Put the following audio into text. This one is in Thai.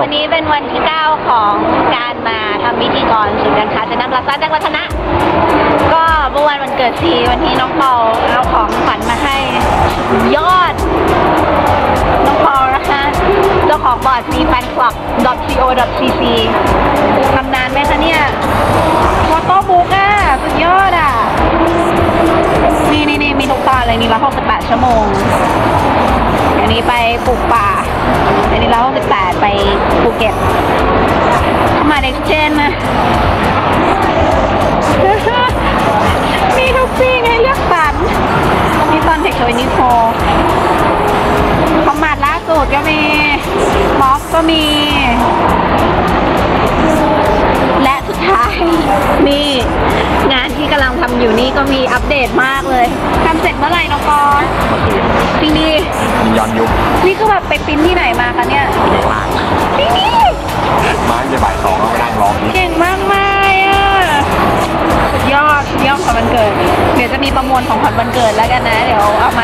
วันนี้เป็นวันที่ 9 ของการมาทำพิธีกรศูนย์การค้าจะนำรักษาจ้งวัฒนะ ก็เมื่อวันวันเกิดทีวันนี้น้องเปาเอาของขวัญมาให้ยอด น้องเปานะคะเจ้าของบอร์ดมีแฟนคลับ .co.cc ทำนานไหมคะเนี่ยฟอโต้บุ๊กอะสุดยอดอะ นี่นี่นี่มีทุกตอนเลยนี่ละ68ชั่วโมง อันนี้ไปปลูกป่า อันนี้ละ68ไปภูเก็ตเข้ามาเด็กเจนนะมีทุกสิ่งให้เลือกสรรมีตอนเทคโนโลยีโฟคอมมาดล่าสุดก็มีม็อกก็มี และสุดท้ายนี่งานที่กำลังทำอยู่นี่ก็มีอัปเดตมากเลยทำเสร็จเมื่อไหร่น้องปอจริงดี ไปปริ้นที่ไหนมาคะเนี่ยเก่งมากจริงดิมาจะบ่ายสองก็ไปนั่งรอนี่เก่งมากมากๆอะสุดยอดสุดยอดของวันเกิด เดี๋ยวจะมีประมวลของขวัญวันเกิดแล้วกันนะ เดี๋ยวเอามาหยิบมาถ่าย